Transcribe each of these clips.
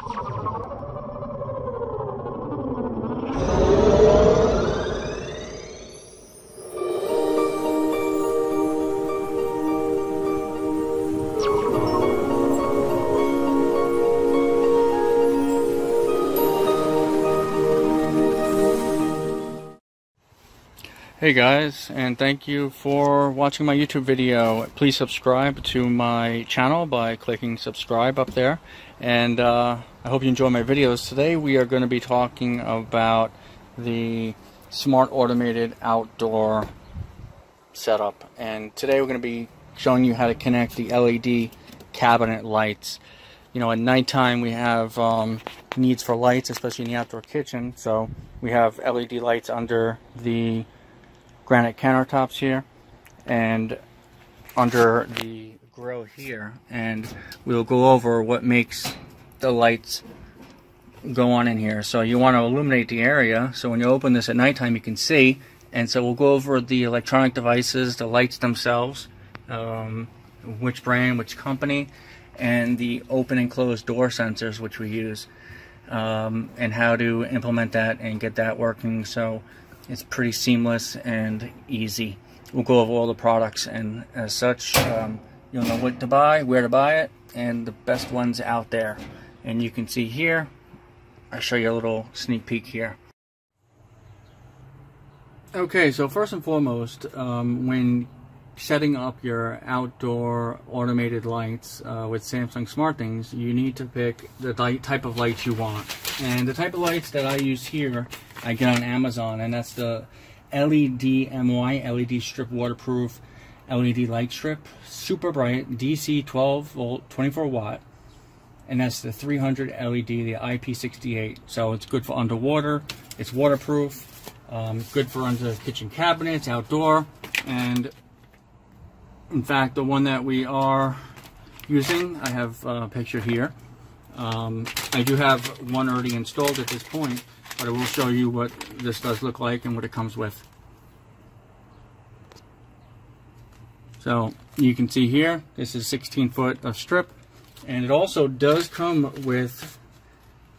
Thank you. Hey guys, and thank you for watching my YouTube video. Please subscribe to my channel by clicking subscribe up there. And uh, I hope you enjoy my videos. Today we are going to be talking about the smart automated outdoor setup. And today we're going to be showing you how to connect the LED cabinet lights. You know, at nighttime we have um, needs for lights, especially in the outdoor kitchen. So we have LED lights under the granite countertops here and under the grill here and we'll go over what makes the lights go on in here. So you want to illuminate the area so when you open this at nighttime you can see and so we'll go over the electronic devices the lights themselves um, which brand which company and the open and closed door sensors which we use um, and how to implement that and get that working. So it's pretty seamless and easy. We'll go over all the products and as such, um, you'll know what to buy, where to buy it, and the best ones out there. And you can see here, I'll show you a little sneak peek here. Okay, so first and foremost, um, when setting up your outdoor automated lights uh, with Samsung SmartThings, you need to pick the type of lights you want. And the type of lights that I use here I get on Amazon, and that's the LEDMY LED strip waterproof LED light strip, super bright, DC 12 volt, 24 watt, and that's the 300 LED, the IP68. So it's good for underwater, it's waterproof, um, good for under kitchen cabinets, outdoor, and in fact, the one that we are using, I have a picture here. Um, I do have one already installed at this point, but I will show you what this does look like and what it comes with. So you can see here, this is 16 foot of strip, and it also does come with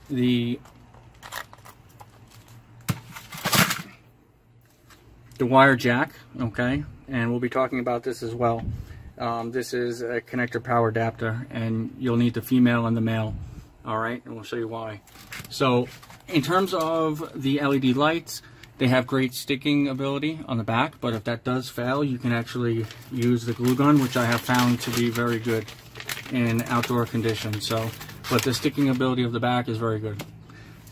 the the wire jack, okay, and we'll be talking about this as well. Um, this is a connector power adapter, and you'll need the female and the male, all right, and we'll show you why. So in terms of the LED lights, they have great sticking ability on the back, but if that does fail, you can actually use the glue gun, which I have found to be very good in outdoor conditions. So, but the sticking ability of the back is very good.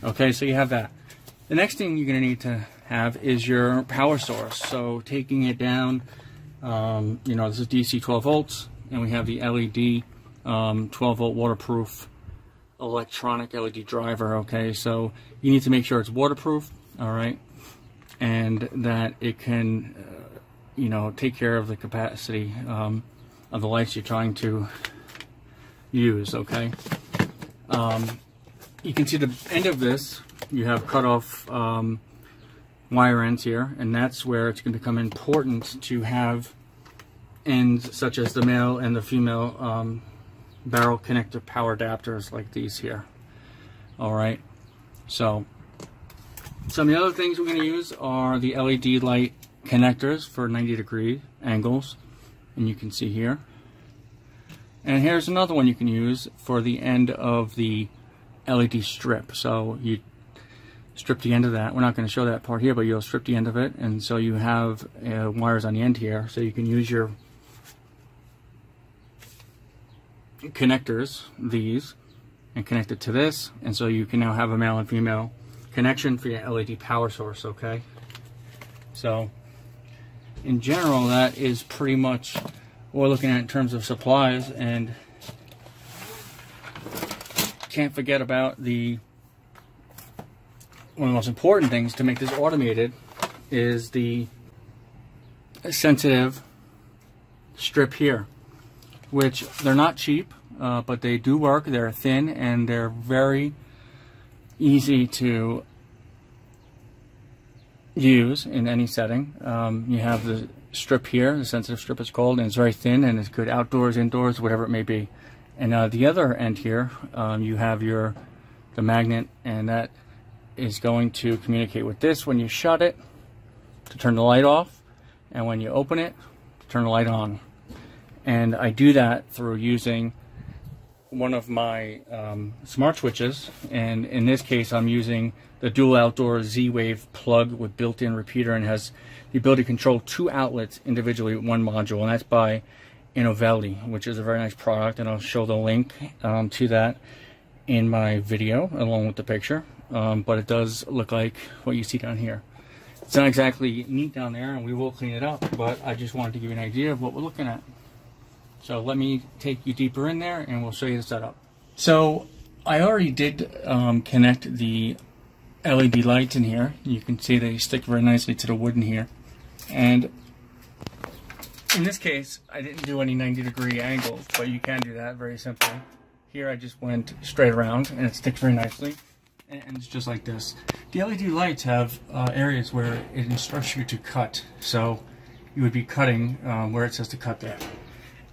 Okay, so you have that. The next thing you're going to need to have is your power source. So taking it down, um, you know, this is DC 12 volts, and we have the LED um, 12 volt waterproof electronic LED driver, okay? So you need to make sure it's waterproof, all right? And that it can, uh, you know, take care of the capacity um, of the lights you're trying to use, okay? Um, you can see the end of this, you have cut off um, wire ends here, and that's where it's going to become important to have ends such as the male and the female um, barrel connector power adapters like these here. All right, so some of the other things we're going to use are the LED light connectors for 90 degree angles, and you can see here. And here's another one you can use for the end of the LED strip. So you strip the end of that. We're not going to show that part here, but you'll strip the end of it, and so you have uh, wires on the end here, so you can use your connectors, these, and connect it to this. And so you can now have a male and female connection for your LED power source, okay? So, in general, that is pretty much what we're looking at in terms of supplies. And can't forget about the one of the most important things to make this automated is the Sensative strip here which they're not cheap, uh, but they do work. They're thin and they're very easy to use in any setting. Um, you have the strip here, the Sensative strip is called, and it's very thin and it's good outdoors, indoors, whatever it may be. And uh, the other end here, um, you have your the magnet, and that is going to communicate with this when you shut it to turn the light off, and when you open it, to turn the light on. And I do that through using one of my um, smart switches, and in this case, I'm using the dual outdoor Z-Wave plug with built-in repeater and has the ability to control two outlets individually with one module, and that's by Inovelli, which is a very nice product, and I'll show the link um, to that in my video along with the picture. Um, but it does look like what you see down here. It's not exactly neat down there, and we will clean it up, but I just wanted to give you an idea of what we're looking at. So let me take you deeper in there, and we'll show you the setup. So I already did um, connect the LED lights in here. You can see they stick very nicely to the wood in here. And in this case, I didn't do any 90 degree angles, but you can do that very simply. Here I just went straight around and it sticks very nicely. And it's just like this. The LED lights have uh, areas where it instructs you to cut. So you would be cutting um, where it says to cut there.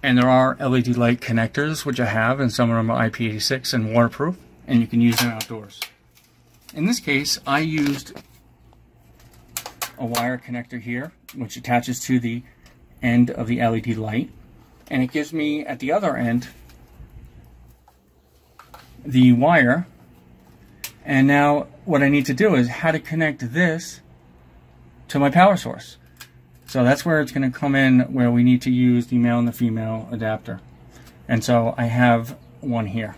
And there are LED light connectors, which I have, and some of them are IP86 and waterproof, and you can use them outdoors. In this case, I used a wire connector here, which attaches to the end of the LED light. And it gives me, at the other end, the wire. And now what I need to do is how to connect this to my power source. So that's where it's going to come in where we need to use the male and the female adapter. And so I have one here.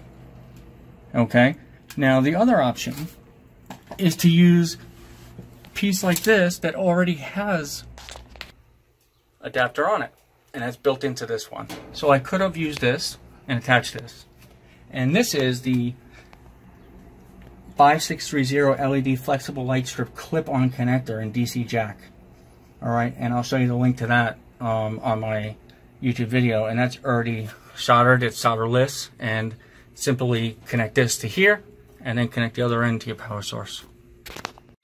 Okay. Now the other option is to use a piece like this that already has adapter on it. And that's built into this one. So I could have used this and attached this. And this is the 5630 LED flexible light strip clip-on connector and DC jack. All right, and I'll show you the link to that um, on my YouTube video. And that's already soldered, it's solderless, and simply connect this to here, and then connect the other end to your power source.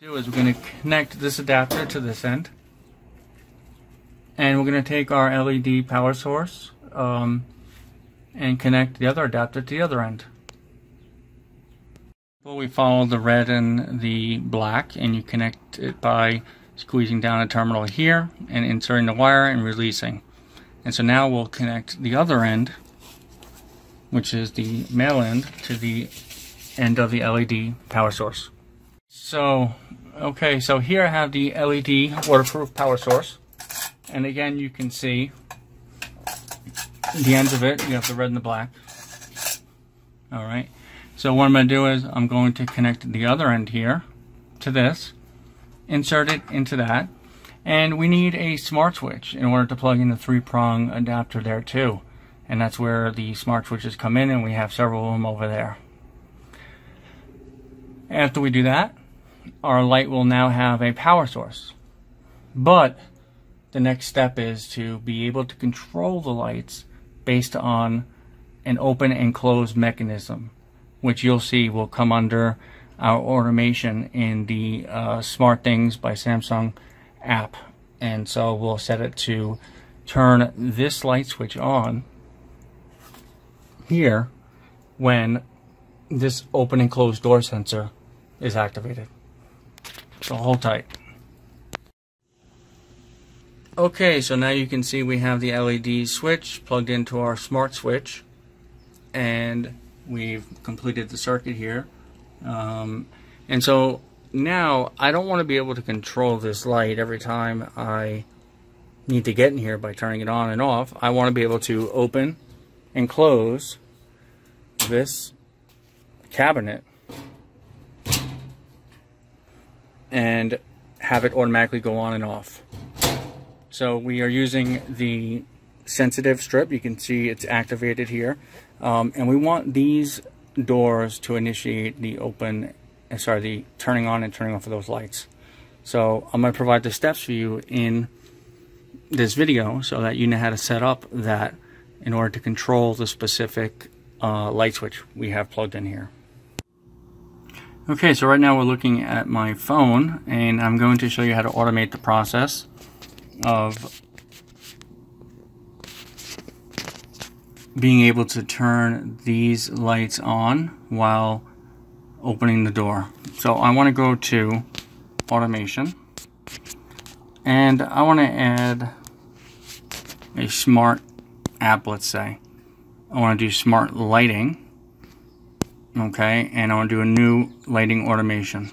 Do is we're going to connect this adapter to this end, and we're going to take our LED power source um, and connect the other adapter to the other end. Well, we follow the red and the black, and you connect it by squeezing down a terminal here and inserting the wire and releasing. And so now we'll connect the other end, which is the male end, to the end of the LED power source. So, okay, so here I have the LED waterproof power source. And again, you can see the ends of it. You have the red and the black. All right. So what I'm going to do is I'm going to connect the other end here to this insert it into that. And we need a smart switch in order to plug in the three prong adapter there too. And that's where the smart switches come in and we have several of them over there. After we do that, our light will now have a power source. But the next step is to be able to control the lights based on an open and closed mechanism, which you'll see will come under our automation in the uh, Smart Things by Samsung app. And so we'll set it to turn this light switch on here when this open and closed door sensor is activated. So hold tight. Okay, so now you can see we have the LED switch plugged into our smart switch and we've completed the circuit here. Um, and so now I don't want to be able to control this light every time I need to get in here by turning it on and off. I want to be able to open and close this cabinet and have it automatically go on and off. So we are using the Sensative strip. You can see it's activated here. Um, and we want these doors to initiate the open, uh, sorry, the turning on and turning off of those lights. So I'm going to provide the steps for you in this video so that you know how to set up that in order to control the specific uh, light switch we have plugged in here. Okay, so right now we're looking at my phone and I'm going to show you how to automate the process of being able to turn these lights on while opening the door. So I want to go to automation and I want to add a smart app, let's say. I want to do smart lighting. Okay, and I want to do a new lighting automation.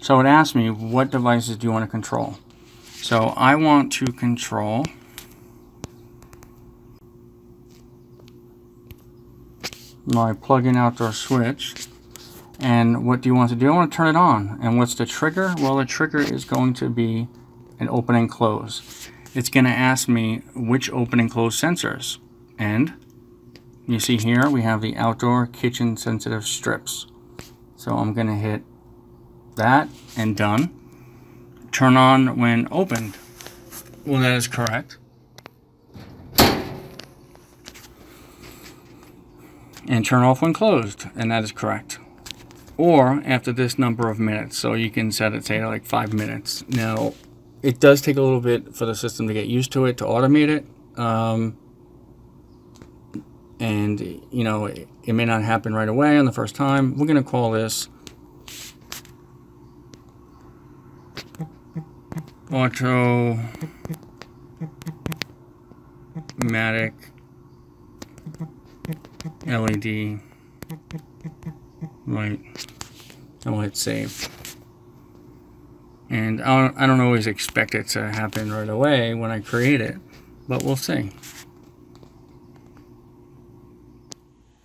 So it asks me, what devices do you want to control? So I want to control my plug-in outdoor switch. And what do you want to do? I want to turn it on. And what's the trigger? Well, the trigger is going to be an open and close. It's going to ask me which open and close sensors. And you see here we have the outdoor kitchen Sensative strips. So I'm going to hit that and done. Turn on when opened. Well, that is correct. And turn off when closed and that is correct. Or after this number of minutes so you can set it say like five minutes. Now it does take a little bit for the system to get used to it to automate it um, and you know it, it may not happen right away on the first time. We're going to call this automatic LED right and we'll hit save and I don't, I don't always expect it to happen right away when I create it but we'll see.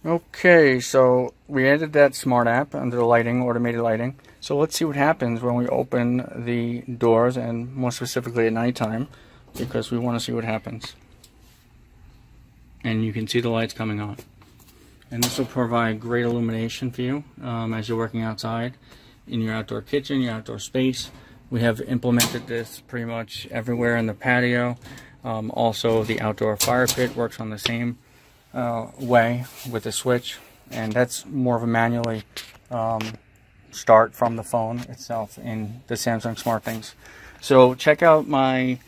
Okay so we added that smart app under the lighting automated lighting. So let's see what happens when we open the doors and more specifically at nighttime because we want to see what happens. And you can see the lights coming on and this will provide great illumination for you um, as you're working outside in your outdoor kitchen, your outdoor space. We have implemented this pretty much everywhere in the patio. Um, also, the outdoor fire pit works on the same uh, way with the switch, and that's more of a manually um, start from the phone itself in the Samsung SmartThings. So check out my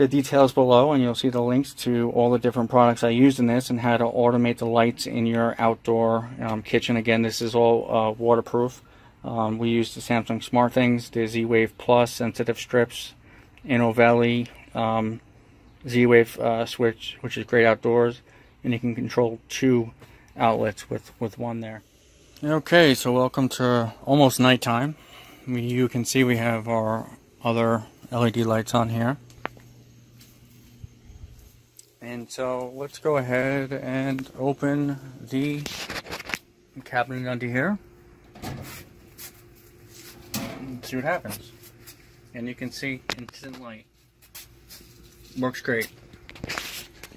the details below and you'll see the links to all the different products I used in this and how to automate the lights in your outdoor um, kitchen. Again, this is all uh, waterproof. Um, we use the Samsung SmartThings, the Z-Wave Plus Sensative strips, Inovelli um, Z-Wave uh, switch, which is great outdoors, and you can control two outlets with, with one there. Okay, so welcome to almost nighttime. We, you can see we have our other LED lights on here. And so let's go ahead and open the cabinet under here. And see what happens. And you can see instant light. Works great.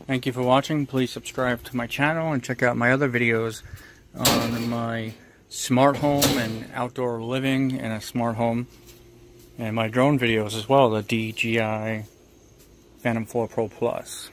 Thank you for watching. Please subscribe to my channel and check out my other videos on my smart home and outdoor living in a smart home. And my drone videos as well, the DJI Phantom 4 Pro Plus.